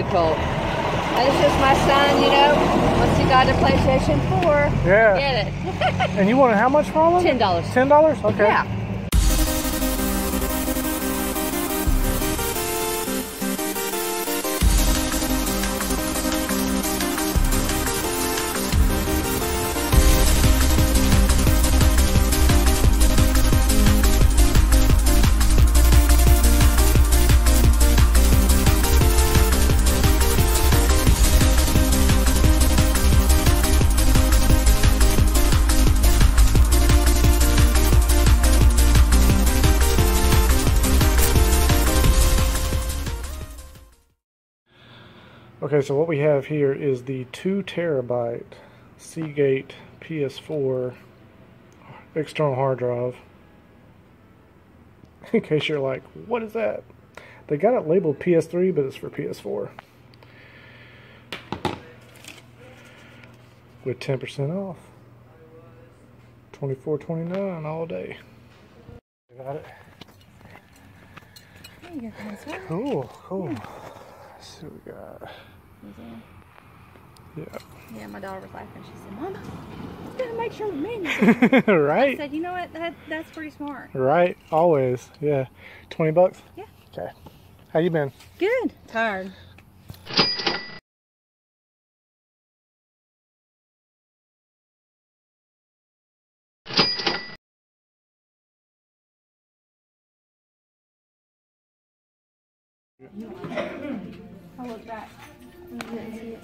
really cool. And it's just my son, you know, once he got a PlayStation 4, Yeah. get it. And you wanted how much for all of it? $10. Ten dollars? Okay. Yeah. Okay, so what we have here is the two terabyte Seagate PS4 external hard drive. In case you're like, what is that? They got it labeled PS3, but it's for PS4. With 10% off. 24.29 all day. Got it. There you go, Francois. Cool, cool. Let's see what we got. Yeah. Yeah, my daughter was laughing. She said, Mama, you gotta make sure the menu's I right? said, you know what? That, that's pretty smart. Right, always. Yeah. 20 bucks? Yeah. Okay. How you been? Good. Tired. I look back. You didn't see it.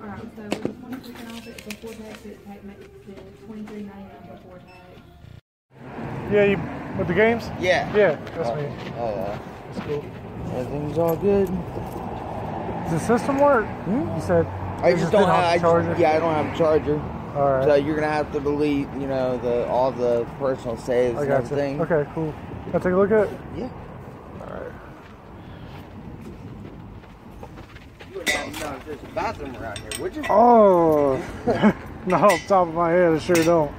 Alright, so with the twenty percent off it before tax, it makes it twenty-three ninety-nine before tax. Yeah, you with the games? Yeah. Yeah, that's Oh, me. oh, yeah. That's cool. Everything's all good. Does the system work? Hmm? You said I just don't have. I a charger. just, yeah, I don't have a charger. All right. So you're gonna have to delete, you know, the all the personal saves I and got you. Okay, cool. Can I take a look at it? Yeah. All right. You wouldn't have known if there's a bathroom around here, would you? Oh, no, off the top of my head, I sure don't.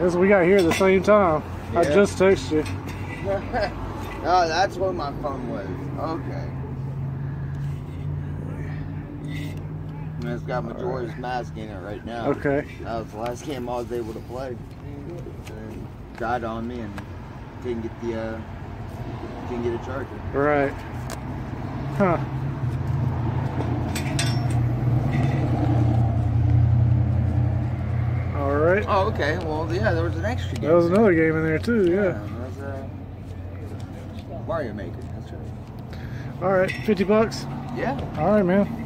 As we got here at the same time. I just texted you. oh, that's what my phone was. Okay. And it's got Majora's Mask in it right now. Okay. That was the last game I was able to play. And died on me and didn't get the uh, didn't get a charger. Right. Huh. All right. Oh, okay. Well, yeah, there was an extra game. That was another game in there too. Yeah, Yeah. that was uh, Mario Maker. That's right. All right. Fifty bucks. Yeah. All right, man.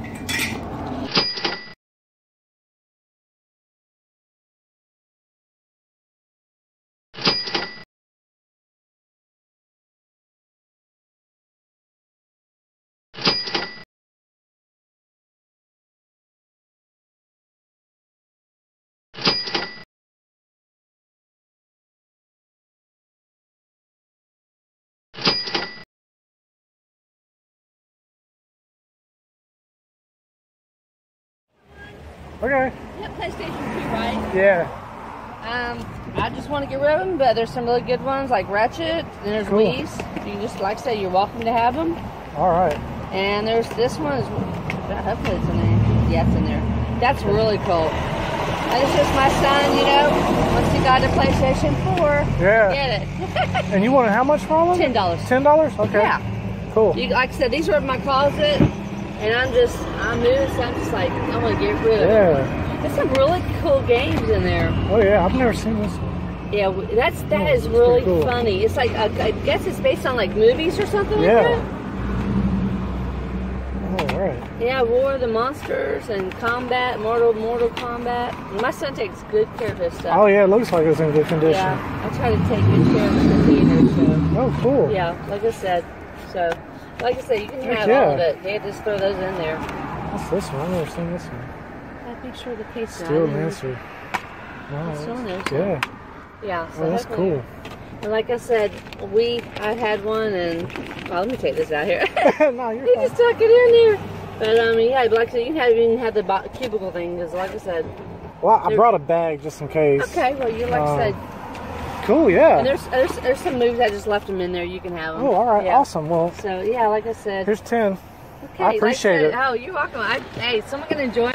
Okay. Yeah, PlayStation 2, right? Yeah. Um, I just want to get rid of them, but there's some really good ones like Ratchet. And there's Cool. Wii's. You can just, like I say, you're welcome to have them. All right. And there's this one. Is, hopefully it's in there. Yeah, it's in there. That's really cool. And it's just my son, you know, once he got a PlayStation 4, Yeah. get it. And you wanted how much for all of it? $10. Ten dollars? Okay. Yeah. Cool. You, like I said, these are in my closet, and I'm just, I'm moving, so I'm just like, I'm to get rid of. Yeah. There's some really cool games in there. Oh yeah. I've never seen this. Yeah, that's that Yeah, is really cool. funny. It's like I guess it's based on like movies or something Yeah. like that. Oh, all right. Yeah, War of the Monsters and Kombat, Mortal Mortal Kombat. My son takes good care of his stuff. Oh yeah. It looks like it's in good condition. yeah, I try to take good care of the theater. So Oh cool. yeah, like I said, so like I said, you can have yeah. all of it. Yeah, just throw those in there. What's this one? I've never seen this one. I make sure the case is Steel. Lancer. Wow. It's still in there, Yeah. Yeah, so Oh, that's cool. And like I said, we I had one, and well, let me take this out here. no, you're You fine. just tuck it in there. But um, yeah, like I said, you can have, you can have the cubicle thing because, like I said, Well, I brought a bag just in case. okay. Well, you like Um, I said, Cool, yeah. and there's, there's there's some movies I just left them in there. You can have them. Oh, all right, Yeah. awesome. Well, So yeah, like I said, here's 10. okay, I appreciate like it. I said, Oh, you're welcome. I, hey, someone can enjoy.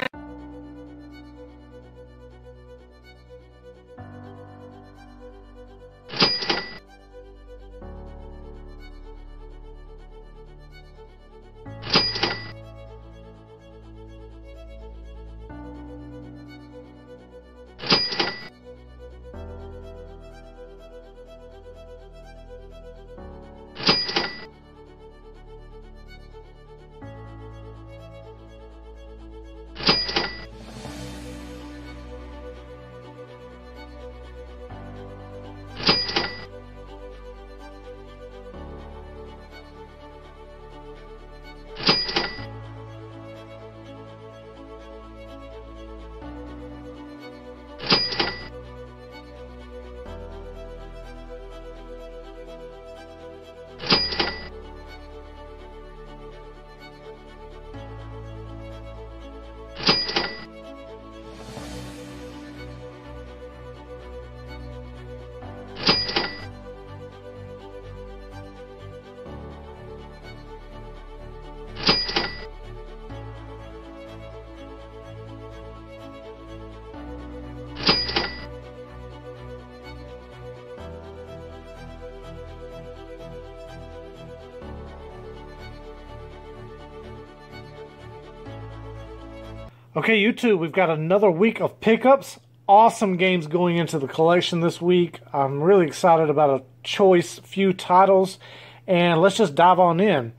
Okay, YouTube, we've got another week of pickups. Awesome games going into the collection this week. I'm really excited about a choice few titles, and let's just dive on in.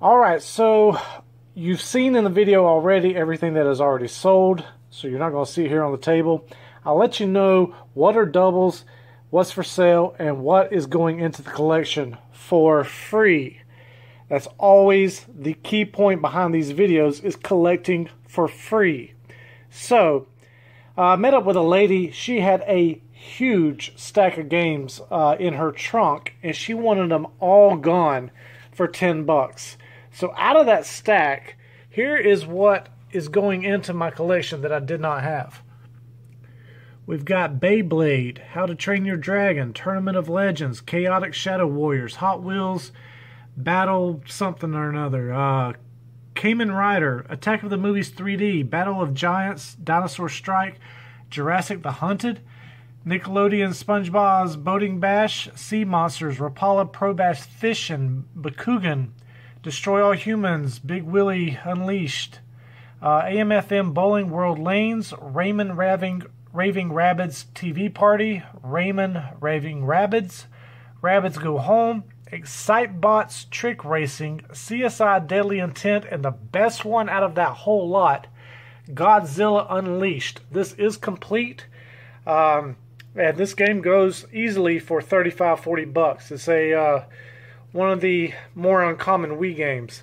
All right, so you've seen in the video already everything that is already sold, so you're not going to see here on the table. I'll let you know what are doubles, what's for sale, and what is going into the collection for free. That's always the key point behind these videos is collecting for free. So, uh, I met up with a lady. She had a huge stack of games uh, in her trunk, and she wanted them all gone for 10 bucks. So, out of that stack, here is what is going into my collection that I did not have. We've got Beyblade, How to Train Your Dragon, Tournament of Legends, Chaotic Shadow Warriors, Hot Wheels, Battle something or another, uh, Cayman Rider, Attack of the Movies 3D, Battle of Giants, Dinosaur Strike, Jurassic the Hunted, Nickelodeon SpongeBob's Boating Bash, Sea Monsters, Rapala Pro Bass Fishing, Bakugan, Destroy All Humans, Big Willy Unleashed, uh, AMFM Bowling World Lanes, Rayman Raving, Raving Rabbids TV Party, Rayman Raving Rabbids, Rabbids Go Home, Excitebots Trick Racing, CSI Deadly Intent, and the best one out of that whole lot, Godzilla Unleashed. This is complete. Um, and this game goes easily for 35 40 bucks. It's a uh, one of the more uncommon Wii games.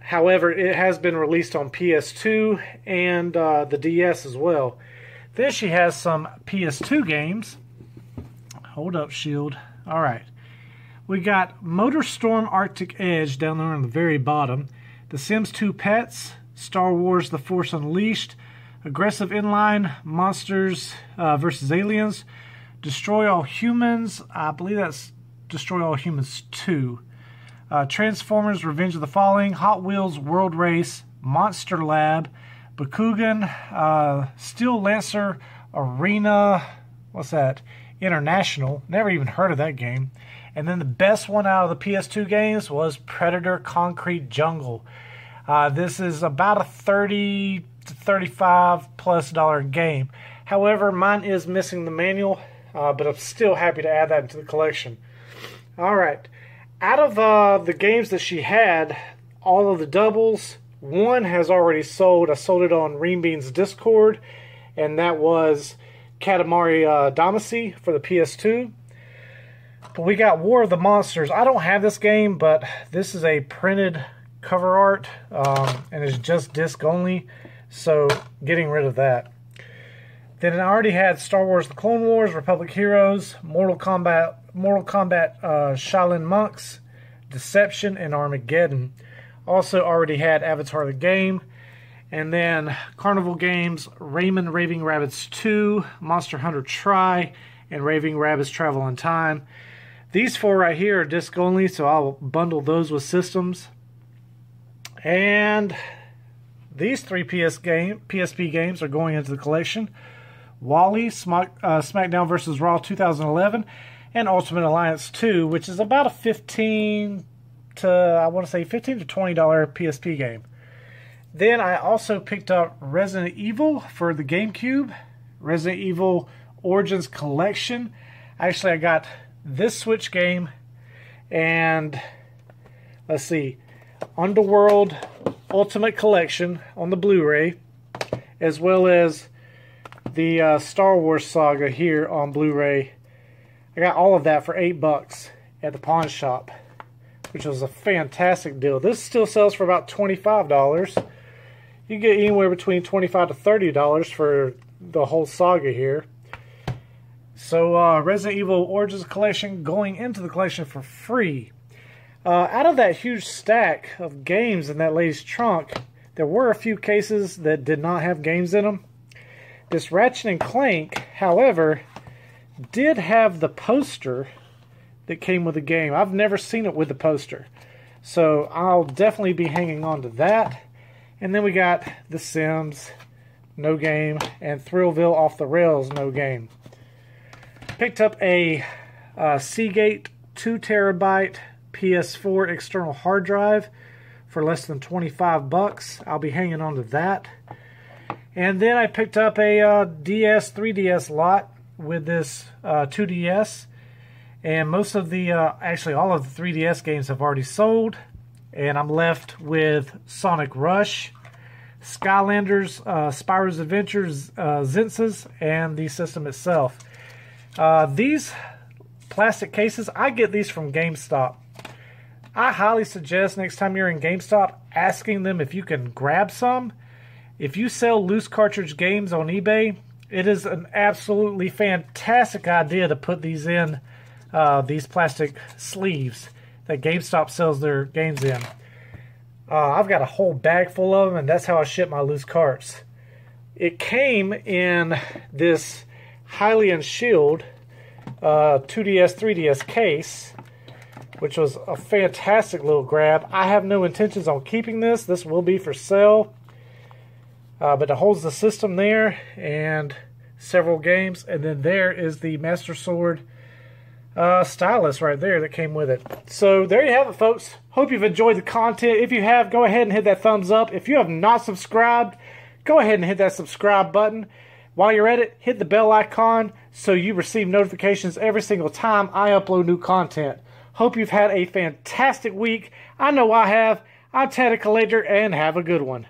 However, it has been released on PS2 and uh, the DS as well. Then she has some PS2 games. Hold up, Shield. All right. We got MotorStorm Arctic Edge down there on the very bottom. The Sims 2 Pets, Star Wars The Force Unleashed, Aggressive Inline, Monsters uh, versus Aliens, Destroy All Humans, I believe that's Destroy All Humans 2, uh, Transformers Revenge of the Fallen, Hot Wheels World Race, Monster Lab, Bakugan, uh, Steel Lancer Arena, what's that? International, never even heard of that game. And then the best one out of the PS2 games was Predator Concrete Jungle. Uh, this is about a 30 to 35 plus dollar game. However, mine is missing the manual, uh, but I'm still happy to add that into the collection. All right. Out of uh, the games that she had, all of the doubles, one has already sold. I sold it on Reambean's Discord, and that was Katamari uh, Damacy for the PS2. But we got War of the Monsters. I don't have this game, but this is a printed cover art, um, and it's just disc only, so getting rid of that. Then I already had Star Wars: The Clone Wars, Republic Heroes, Mortal Kombat, Mortal Kombat uh, Shaolin Monks, Deception, and Armageddon. Also, already had Avatar the game. And then Carnival Games, Rayman Raving Rabbids 2, Monster Hunter Tri, and Raving Rabbids Travel in Time. These four right here are disc only, so I'll bundle those with systems. And these three PS game, PSP games are going into the collection. WALL-E, Smack, uh, SmackDown vs. Raw 2011, and Ultimate Alliance 2, which is about a 15 to, I want to say, 15 to $20 PSP game. Then I also picked up Resident Evil for the GameCube, Resident Evil Origins Collection. Actually, I got this Switch game and let's see, Underworld Ultimate Collection on the Blu-ray, as well as the uh, Star Wars Saga here on Blu-ray. I got all of that for eight bucks at the pawn shop, which was a fantastic deal. This still sells for about twenty-five dollars. You get anywhere between twenty-five to thirty dollars for the whole saga here. So, uh, Resident Evil Origins Collection going into the collection for free. Uh, out of that huge stack of games in that lady's trunk, there were a few cases that did not have games in them. This Ratchet and Clank, however, did have the poster that came with the game. I've never seen it with the poster. So I'll definitely be hanging on to that. And then we got The Sims, no game, and Thrillville Off the Rails, no game. Picked up a uh, Seagate 2 terabyte PS4 external hard drive for less than 25 bucks. I'll be hanging on to that. And then I picked up a uh, DS, 3DS lot with this uh, 2DS. And most of the, uh, actually all of the 3DS games have already sold. And I'm left with Sonic Rush, Skylanders, uh, Spyro's Adventures, uh, and the system itself. Uh, these plastic cases, I get these from GameStop. I highly suggest next time you're in GameStop asking them if you can grab some. If you sell loose cartridge games on eBay, it is an absolutely fantastic idea to put these in uh, these plastic sleeves that GameStop sells their games in. Uh, I've got a whole bag full of them, and that's how I ship my loose carts. It came in this Hylian Shield uh, 2DS, 3DS case, which was a fantastic little grab. I have no intentions on keeping this. This will be for sale. Uh, but it holds the system there and several games. And then there is the Master Sword uh, stylus right there that came with it. So there you have it, folks. Hope you've enjoyed the content. If you have, go ahead and hit that thumbs up. If you have not subscribed, go ahead and hit that subscribe button. While you're at it, hit the bell icon so you receive notifications every single time I upload new content. Hope you've had a fantastic week. I know I have. I'm Tatted Collector and have a good one.